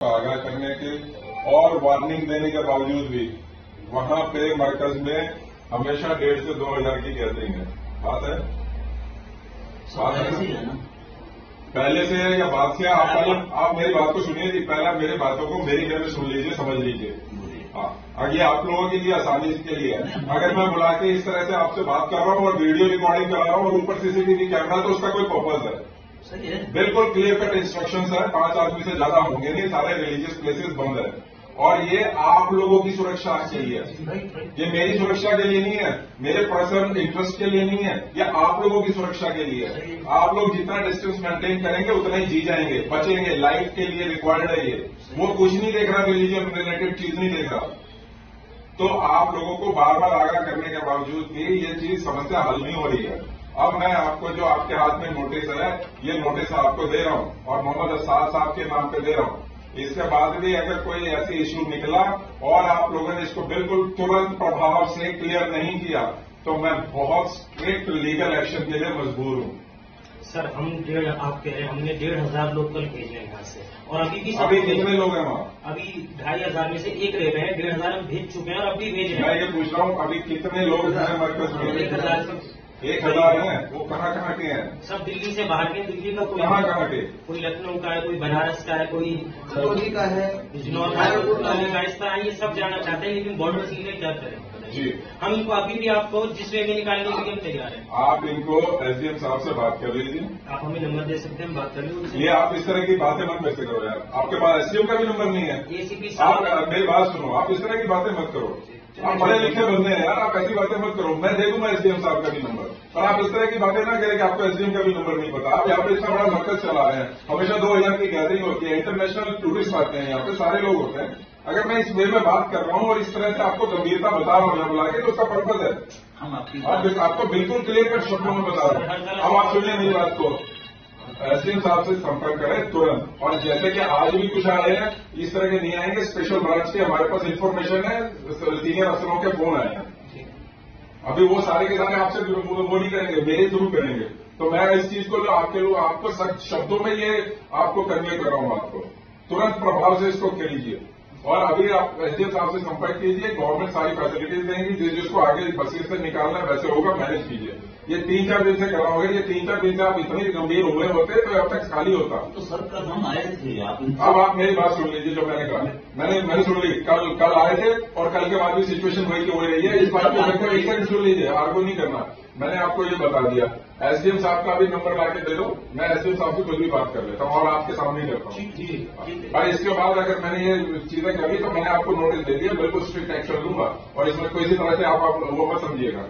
آگاہ کرنے کے اور وارننگ دینے کے باوجود بھی وہاں پہ مرکز میں ہمیشہ ڈیڑھ سے دو ہزار کی گیدرنگ ہے بات ہے؟ بات ہے؟ نا؟ پہلے سے یا بات سے؟ آپ پہلے میری بات کو سنیے جی۔ پہلا میرے باتوں کو میری گھر میں سن لیجیے سمجھ لیجیے ہاں۔ یہ آپ لوگوں کے لیے آسانی کے لیے ہے۔ اگر میں بلا کے اس طرح سے آپ سے بات کر رہا ہوں اور ویڈیو ریکارڈنگ کرا رہا ہوں اور اوپر سی سی ٹی وی کیمرہ تو اس کا کوئی پرپز ہے۔ بالکل کلیئر کٹ انسٹرکشن ہے پانچ آدمی سے زیادہ ہوں گے نہیں سارے ریلیجیس پلیسز بند ہیں۔ اور یہ آپ لوگوں کی سرکشا کے لیے ہے یہ میری سرکشا کے لیے نہیں ہے میرے پرسنل انٹرسٹ کے لیے نہیں ہے یہ آپ لوگوں کی سرکشا کے لیے ہے۔ آپ لوگ جتنا ڈسٹینس مینٹین کریں گے اتنا ہی جی جائیں گے بچیں گے۔ لائف کے لیے ریکوائرڈ ہے یہ۔ وہ کچھ نہیں دیکھ رہا ریلیجن ریلیٹڈ چیز نہیں دیکھ رہا۔ تو آپ لوگوں کو بار بار آگاہ کرنے کے باوجود بھی یہ چیز سمسیا حل نہیں ہو رہی ہے۔ اب میں آپ کو جو آپ کے ہاتھ میں نوٹس ہے یہ نوٹس آپ کو دے رہا ہوں اور محمد اساد صاحب کے نام پہ دے رہا ہوں۔ اس کے بعد بھی اگر کوئی ایسی ایشو نکلا اور آپ لوگوں نے اس کو بالکل ترنت پربھاؤ سے کلیئر نہیں کیا تو میں بہت اسٹرکٹ لیگل ایکشن کے لیے مجبور ہوں۔ سر ہم ڈیڑھ آپ کہہ رہے ہیں ہم نے ڈیڑھ ہزار لوگ کل بھیجے ہیں یہاں سے۔ اور ابھی بھی ابھی کتنے لوگ ہیں وہاں؟ ابھی ڈھائی ہزار میں سے ایک رہ گئے ہیں ڈیڑھ ہزار ہم بھیج چکے ہیں اور ابھی بھیج رہے میں ہیں یہ پوچھ رہا ہوں ابھی کتنے لوگ ہیں؟ مرکز میں ایک ہزار ایک ہزار ہیں۔ وہ کہاں کہاں کے ہیں؟ سب دلی سے باہر کے دلی کا کوئی کہاں کہاں کے؟ کوئی لکھنؤ کا ہے کوئی بنارس کا ہے کوئی کا ہے۔ بجنور کا ہے اس طرح یہ سب جانا چاہتے ہیں لیکن بارڈر سیل کیا کریں؟ جی۔ ہم ان کو ابھی بھی آپ کو جس وے میں نکالنے کے لیے ہم تیار ہیں۔ آپ ان کو ایس ڈی ایم صاحب سے بات کر لیجیے آپ ہمیں نمبر دے سکتے ہیں ہم بات کر سے۔ یہ آپ اس طرح کی باتیں مت کیسے کرو یار۔ آپ کے پاس ایس ڈی ایم کا بھی نمبر نہیں ہے۔ اے سی پی آپ صاحب میری بات سنو آپ اس طرح کی باتیں مت کرو۔ آپ پڑھے لکھے بندے ہیں یار آپ ایسی باتیں مت کرو۔ میں دے دوں گا ایس ڈی ایم صاحب کا بھی نمبر پر آپ اس طرح کی باتیں نہ کریں کہ آپ کو ایس ڈی ایم کا بھی نمبر نہیں پتا۔ آپ یہاں پہ اتنا بڑا مرکز چلا رہے ہیں۔ ہمیشہ دو ہزار کی گیدرنگ ہوتی ہے انٹرنیشنل ٹورسٹ آتے ہیں یہاں پہ سارے لوگ ہوتے ہیں۔ اگر میں اس وے میں بات کر رہا ہوں اور اس طرح سے آپ کو گمبھیرتا بتا رہا ہوں یہاں بلا کے تو اس کا پرپز ہے۔ ہم آپ کو بالکل کلیئر کٹ شبدوں میں بتا رہا ہوں۔ اب آپ سنیے میری بات کو ایس صاحب سے سمپرک کریں ترنت۔ اور جیسے کہ آج بھی کچھ آ رہے ہیں، اس طرح کے نہیں آئیں گے۔ اسپیشل برانچ کے ہمارے پاس انفارمیشن ہے سینئر افسروں کے فون آئے ہیں۔ ابھی وہ سارے کے سارے آپ سے وہ نہیں کریں گے، میرے تھرو کریں گے۔ تو میں اس چیز کو جو آپ کے لوگ آپ کو سخت شبدوں میں یہ آپ کو کنوے کر رہا ہوں آپ کو۔ ترنت پربھاؤ سے اس کو کریجیے اور ابھی آپ ایس ڈی ایم صاحب سے سمپرک کیجیے گورنمنٹ ساری فیسلٹیز دیں گی، جس جس کو آگے بسیز سے نکالنا ہے، ویسے ہوگا مینج کیجیے یہ تین چار دن سے کرا ہوگا یہ تین چار دن سے آپ اتنے گمبھیر ہوئے ہوتے تو اب تک خالی ہوتا۔ تو سر کل ہم آئے تھے آپ اب آپ میری بات سن لیجیے جو میں نے کہا۔ میں نے میں نے سن لی۔ کل کل آئے تھے اور کل کے بعد بھی سچویشن وہی کی ہو رہی ہے۔ اس بات کو کو ایک سیکنڈ سن لیجیے آرگو نہیں کرنا۔ میں نے آپ کو یہ بتا دیا۔ ایس ڈی ایم صاحب کا بھی نمبر لا کے دے دو۔ میں ایس ڈی ایم صاحب سے کوئی بھی بات کر لیتا ہوں اور آپ کے سامنے ہی کرتا ہوں۔ اور اس کے بعد اگر میں نے یہ چیزیں کری تو میں نے آپ کو نوٹس دے دیا بالکل اسٹرکٹ ایکشن لوں گا۔ اور اس میں کوئی طرح سے آپ وہ مت سمجھیے گا۔